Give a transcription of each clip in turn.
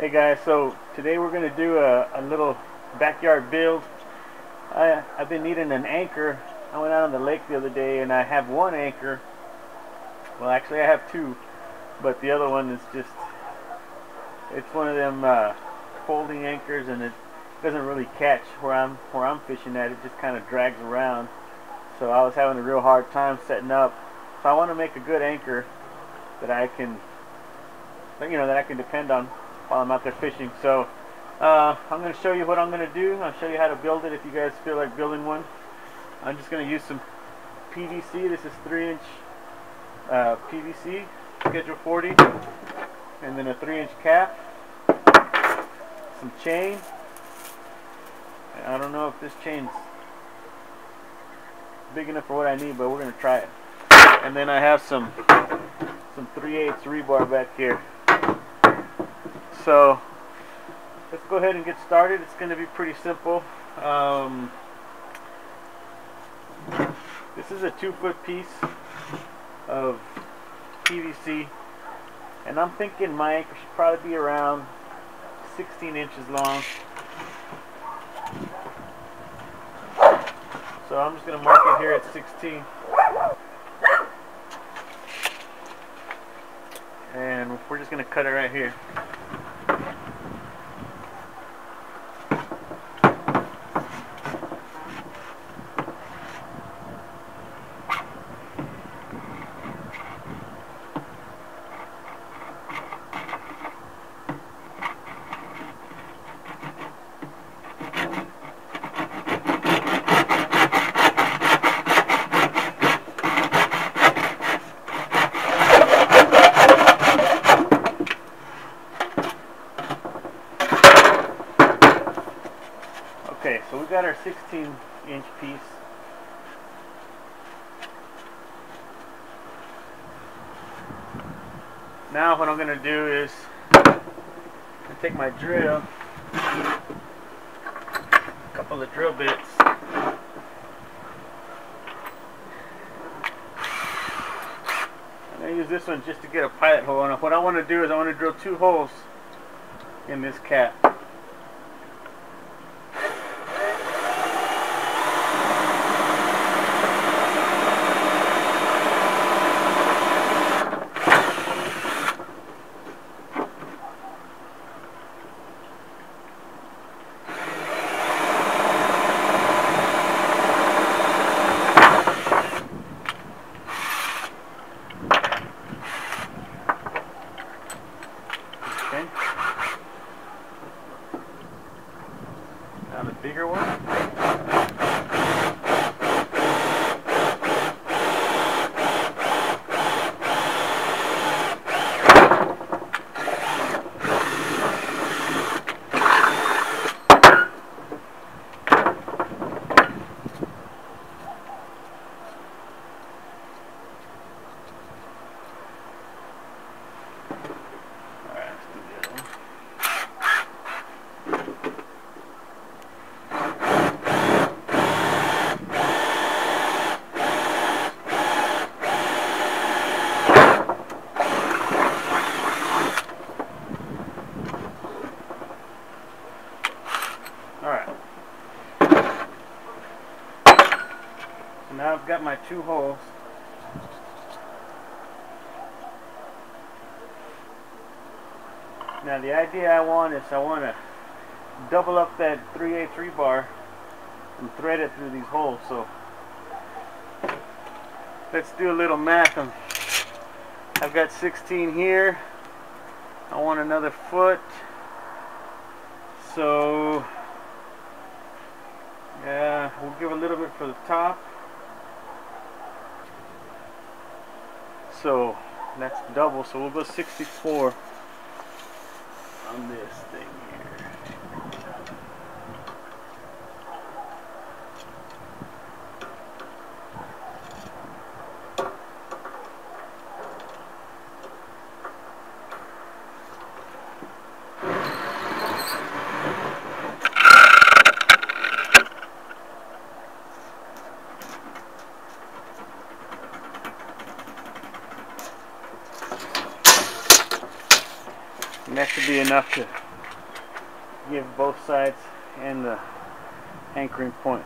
Hey guys, so today we're going to do a, a little backyard build. I, I've been needing an anchor. I went out on the lake the other day and I have one anchor. Well actually I have two, but the other one is just, it's one of them uh, folding anchors and it doesn't really catch where I'm, where I'm fishing at. It just kind of drags around. So I was having a real hard time setting up. So I want to make a good anchor that I can, you know, that I can depend on while I'm out there fishing. So uh, I'm going to show you what I'm going to do. I'll show you how to build it if you guys feel like building one. I'm just going to use some PVC. This is 3 inch uh, PVC, schedule 40, and then a 3 inch cap, some chain. I don't know if this chain's big enough for what I need, but we're going to try it. And then I have some some 3 8 rebar back here. So let's go ahead and get started. It's going to be pretty simple. Um, this is a two foot piece of PVC and I'm thinking my anchor should probably be around 16 inches long. So I'm just going to mark it here at 16. And we're just going to cut it right here. Okay, so we got our 16 inch piece. Now what I'm going to do is take my drill, a couple of drill bits, going to use this one just to get a pilot hole. And what I want to do is I want to drill two holes in this cap. Okay. Now the bigger one. Alright, let's do the other one. Alright. So now I've got my two holes. Now the idea I want is I want to double up that 3 8 rebar and thread it through these holes. So let's do a little math. I've got 16 here. I want another foot. So yeah, we'll give a little bit for the top. So that's double. So we'll go 64 on this thing here. And that should be enough to give both sides and the anchoring point.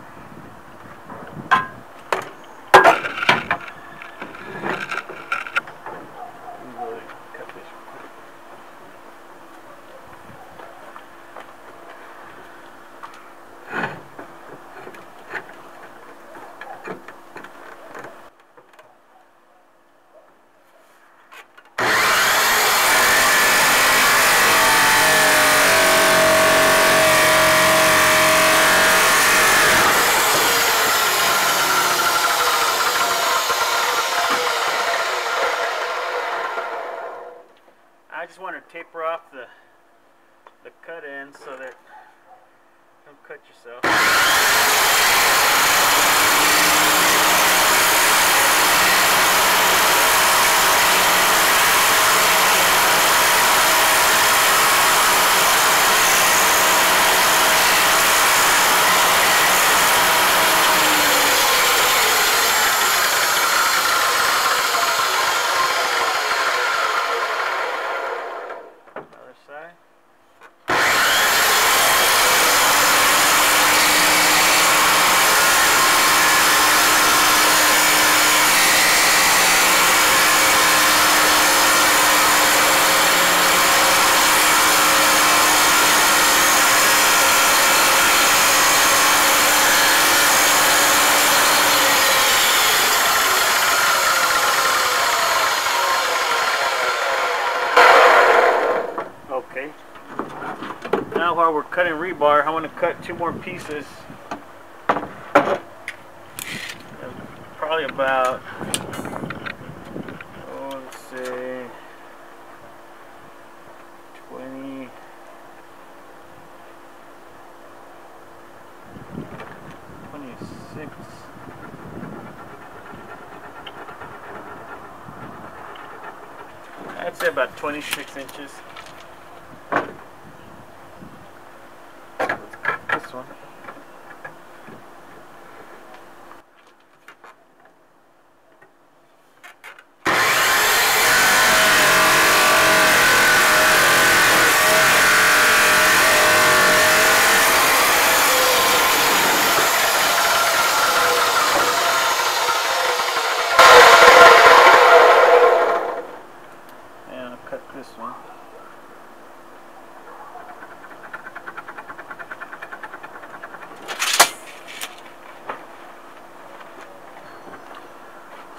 I just want to taper off the the cut ends so that you don't cut yourself. Other side. Okay. Now while we're cutting rebar, I want to cut two more pieces. Probably about, oh, let's say, 20, 26. I'd say about 26 inches. This one. And I'll cut this one.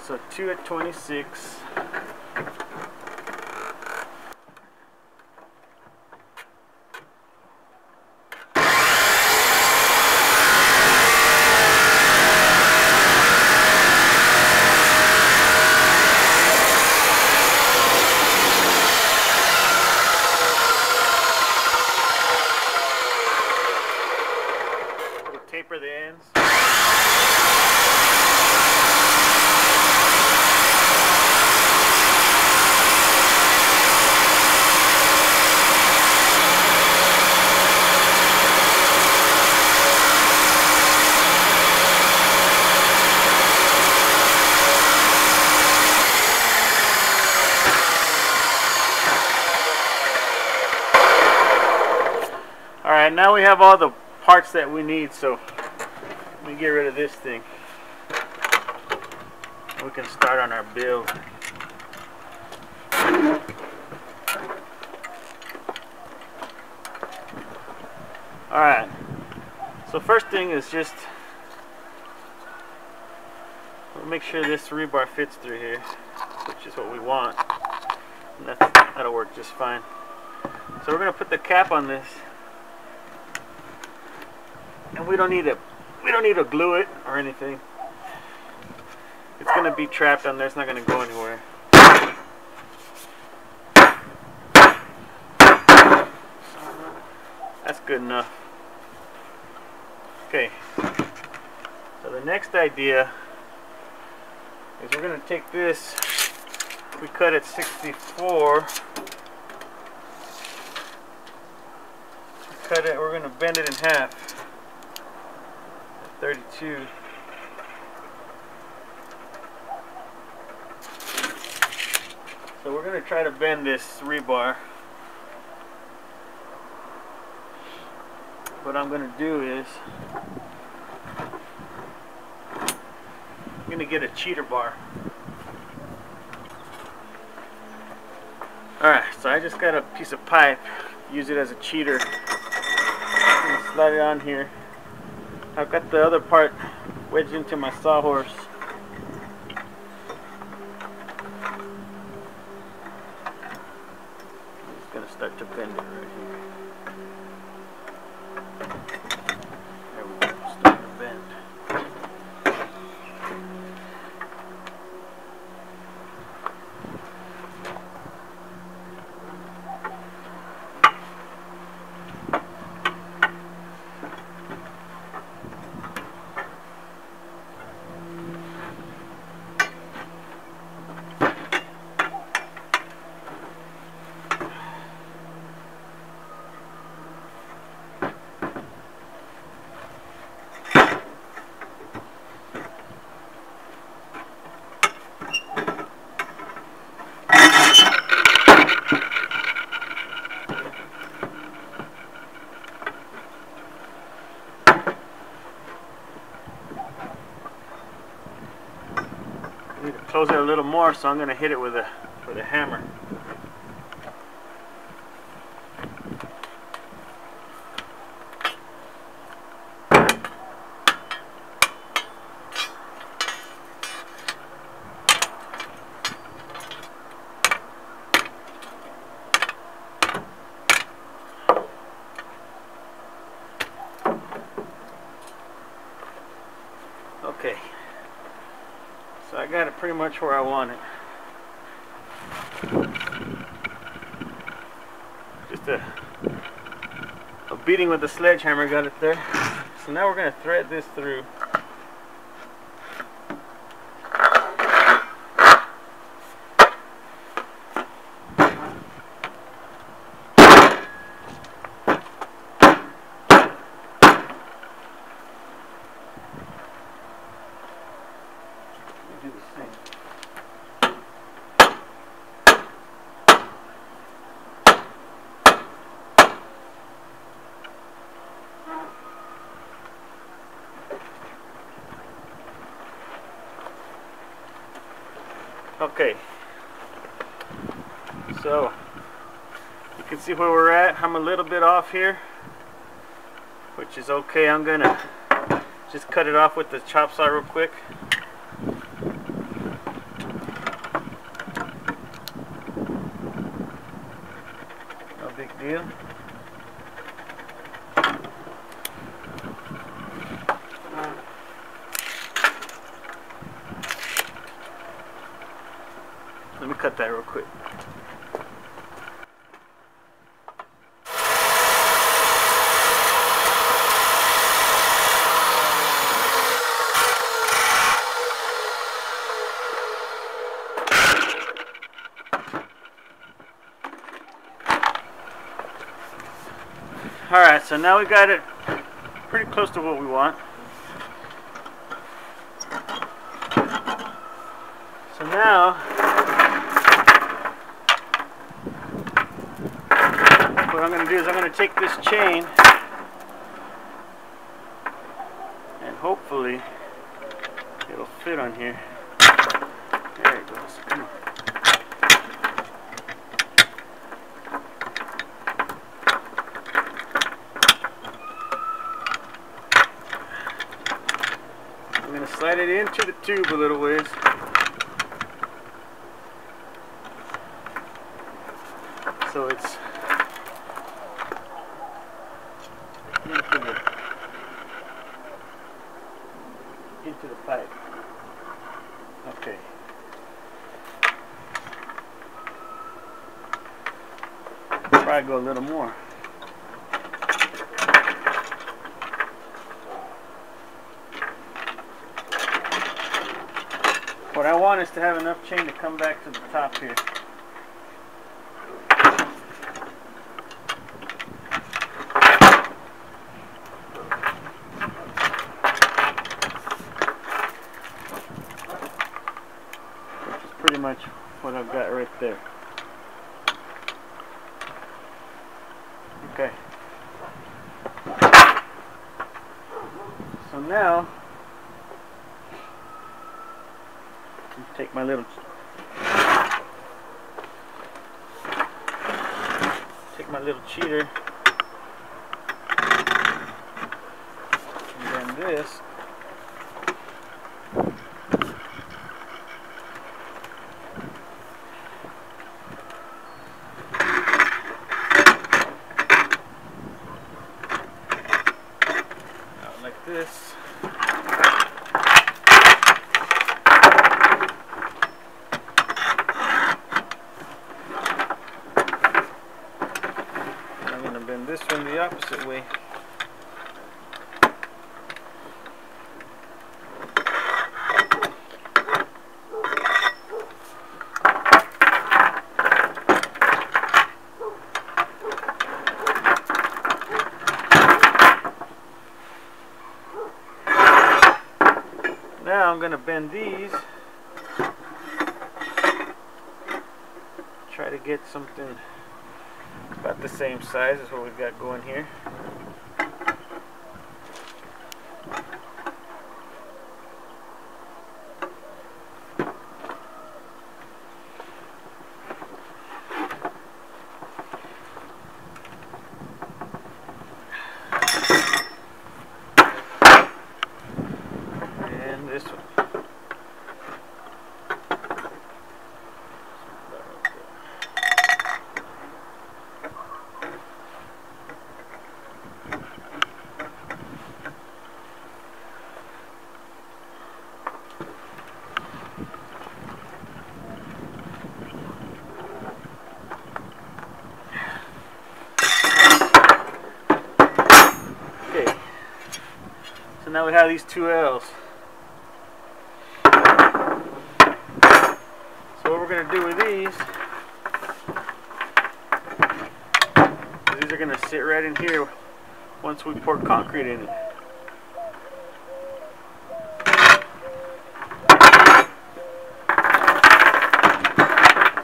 So two at 26. We'll taper the ends. All right, now we have all the parts that we need, so let me get rid of this thing. We can start on our build. All right, so first thing is just we'll make sure this rebar fits through here, which is what we want. And that'll work just fine. So we're gonna put the cap on this and we don't need to we don't need to glue it or anything. It's gonna be trapped on there. It's not gonna go anywhere. That's good enough. Okay. So the next idea is we're gonna take this we cut at 64 cut it we're gonna bend it in half 32. So we're going to try to bend this rebar. what I'm going to do is I'm going to get a cheater bar. Alright, so I just got a piece of pipe, use it as a cheater. slide it on here. I've got the other part wedged into my sawhorse. It's gonna start to bend it right here. There we go, starting to bend. I need to close it a little more, so I'm gonna hit it with a with a hammer. Okay. So I got it pretty much where I want it. Just a, a beating with the sledgehammer got it there. So now we're going to thread this through. do the same. Okay. So, you can see where we're at. A little bit off here, which is okay. I'm gonna just cut it off with the chop saw real quick. No big deal. Let me cut that real quick. Alright, so now we got it pretty close to what we want. So now, what I'm going to do is I'm going to take this chain and hopefully it'll fit on here. There it goes. Come on. I'm going to slide it into the tube a little ways. So it's into the, into the pipe. Okay. Probably go a little more. What I want is to have enough chain to come back to the top here. Which is pretty much what I've got right there. Okay. So now, my little take my little cheater and then this out like this I'm going to bend this one the opposite way. Now I'm going to bend these. Try to get something about the same size as what we've got going here. And this one. Okay. So now we have these two L's. So what we're going to do with these these are going to sit right in here once we pour concrete in it.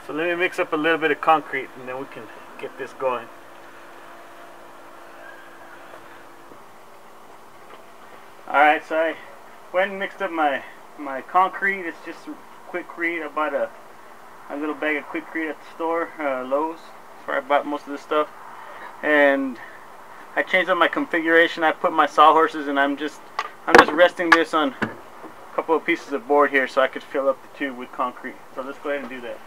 So let me mix up a little bit of concrete and then we can get this going. Alright, so I went and mixed up my my concrete. It's just Quikrete. I bought a, a little bag of Quikrete at the store, uh, Lowe's. That's where I bought most of this stuff. And I changed up my configuration. I put my sawhorses and I'm just I'm just resting this on a couple of pieces of board here so I could fill up the tube with concrete. So let's go ahead and do that.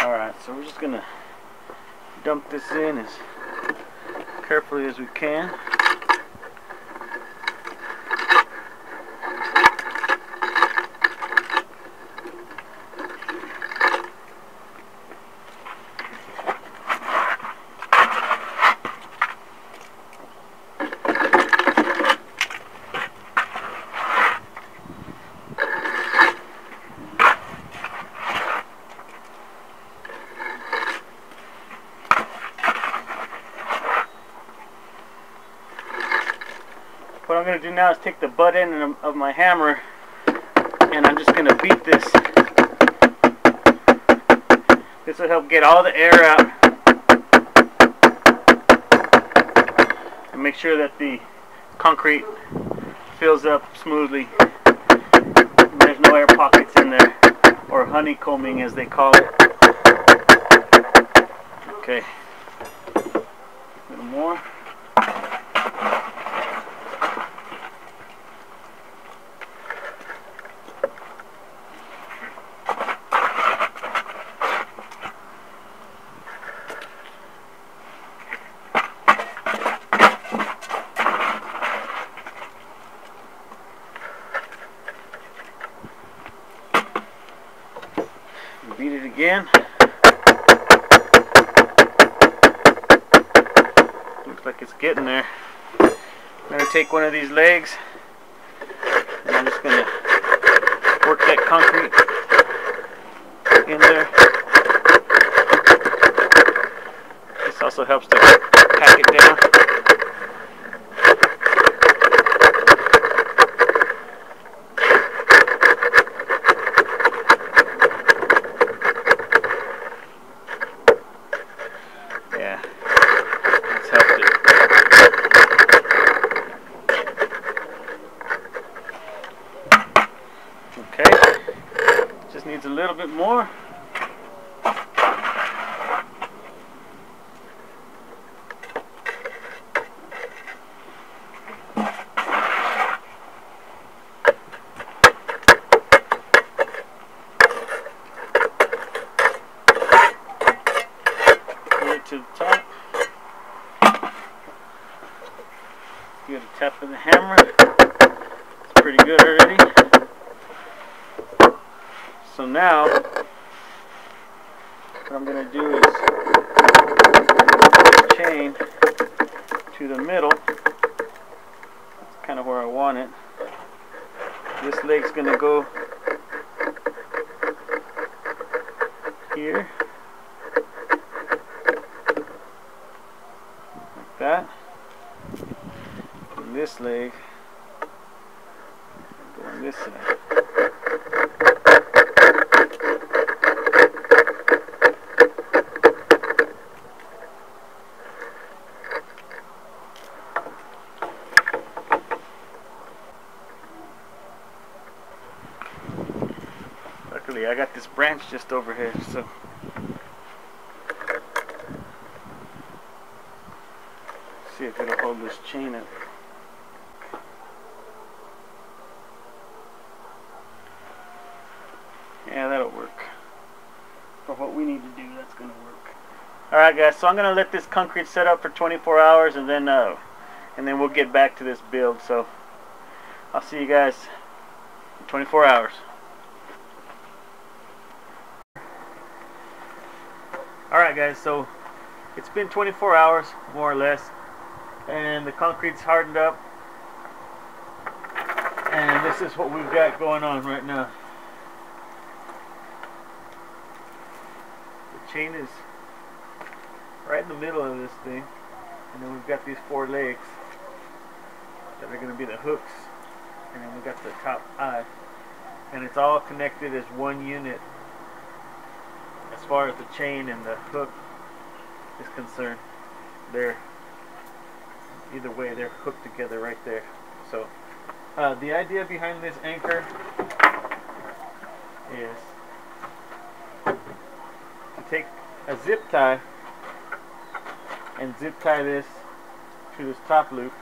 Alright, so we're just gonna dump this in as carefully as we can. Now is take the butt end of my hammer and I'm just going to beat this. This will help get all the air out and make sure that the concrete fills up smoothly. There's no air pockets in there or honeycombing as they call it. Okay. A little more. Beat it again. Looks like it's getting there. I'm going to take one of these legs and I'm just going to work that concrete in there. This also helps to pack it down. Yeah. little bit more. To the top. Get a tap of the hammer. It's pretty good already. So now, what I'm going to do is chain to the middle. That's kind of where I want it. This leg's going to go here. that. And this leg go on this side. Luckily I got this branch just over here so see if it'll hold this chain up. Yeah, that'll work. For what we need to do, that's going to work. Alright guys, so I'm going to let this concrete set up for 24 hours and then uh, and then we'll get back to this build. So I'll see you guys in 24 hours. Alright guys, so it's been 24 hours, more or less and the concrete's hardened up and this is what we've got going on right now the chain is right in the middle of this thing. And then we've got these four legs that are going to be the hooks. And then we've got the top eye. And it's all connected as one unit as far as the chain and the hook is concerned. They're either way they're hooked together right there. So uh, the idea behind this anchor is to take a zip tie and zip tie this to this top loop.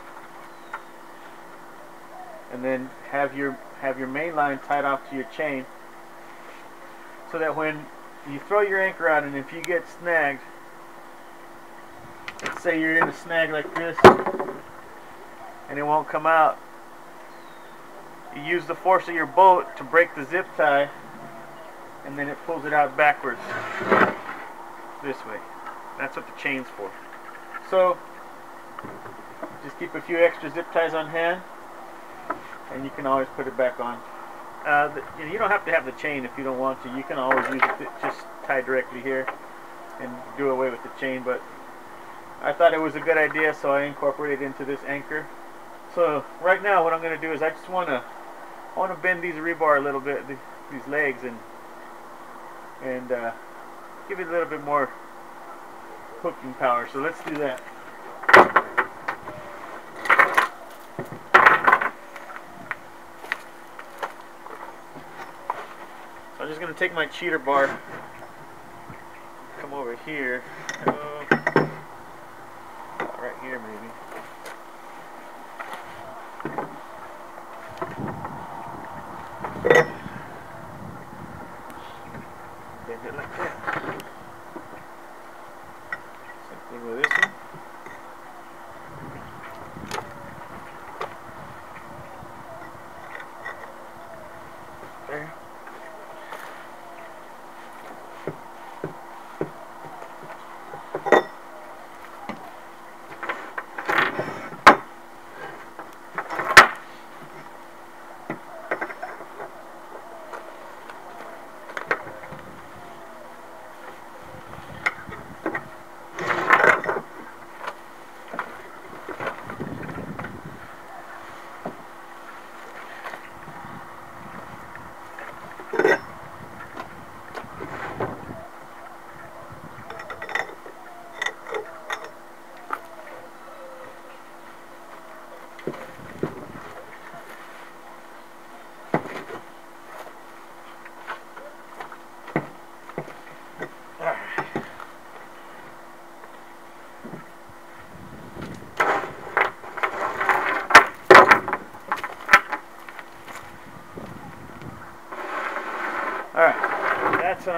And then have your have your main line tied off to your chain. So that when you throw your anchor out and if you get snagged say you're in a snag like this and it won't come out you use the force of your boat to break the zip tie and then it pulls it out backwards. This way. That's what the chain's for so just keep a few extra zip ties on hand. And you can always put it back on. Uh, the, you, don't have to have the chain if you don't want to. You can always use it just tie directly here and do away with the chain but I thought it was a good idea, so I incorporated into this anchor. So right now, what I'm going to do is I just want to I want to bend these rebar a little bit, these, these legs, and and uh, give it a little bit more hooking power. So let's do that. So I'm just going to take my cheater bar, come over here. Right here maybe. Bend it like that. Same thing with this one. There.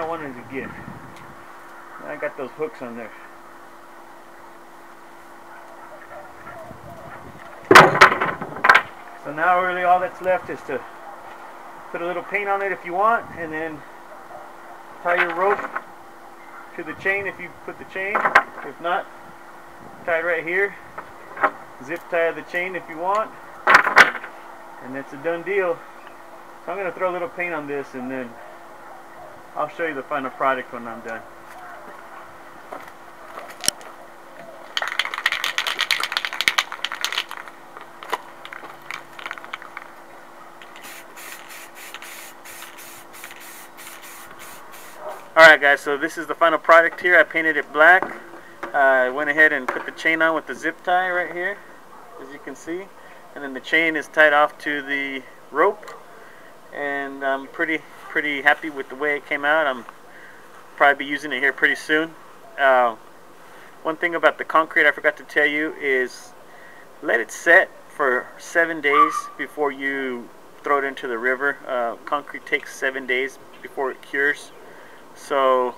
I wanted to get. I got those hooks on there. So now really all that's left is to put a little paint on it if you want and then tie your rope to the chain if you put the chain. If not, tie it right here. Zip tie the chain if you want. And that's a done deal. So I'm going to throw a little paint on this and then I'll show you the final product when I'm done. Alright guys, so this is the final product here. I painted it black. Uh, I went ahead and put the chain on with the zip tie right here, as you can see. And then the chain is tied off to the rope. And I'm pretty pretty happy with the way it came out. I'm probably be using it here pretty soon. Uh, one thing about the concrete I forgot to tell you is let it set for seven days before you throw it into the river. Uh, concrete takes seven days before it cures. So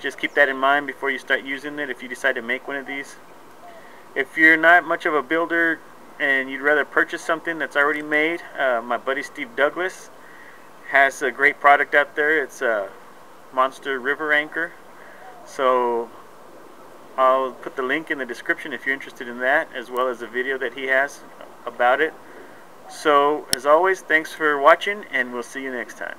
just keep that in mind before you start using it if you decide to make one of these. If you're not much of a builder and you'd rather purchase something that's already made, uh, my buddy Steve Douglas has a great product out there. It's a Monster River Anchor. So I'll put the link in the description if you're interested in that, as well as a video that he has about it. So, as always, thanks for watching, and we'll see you next time.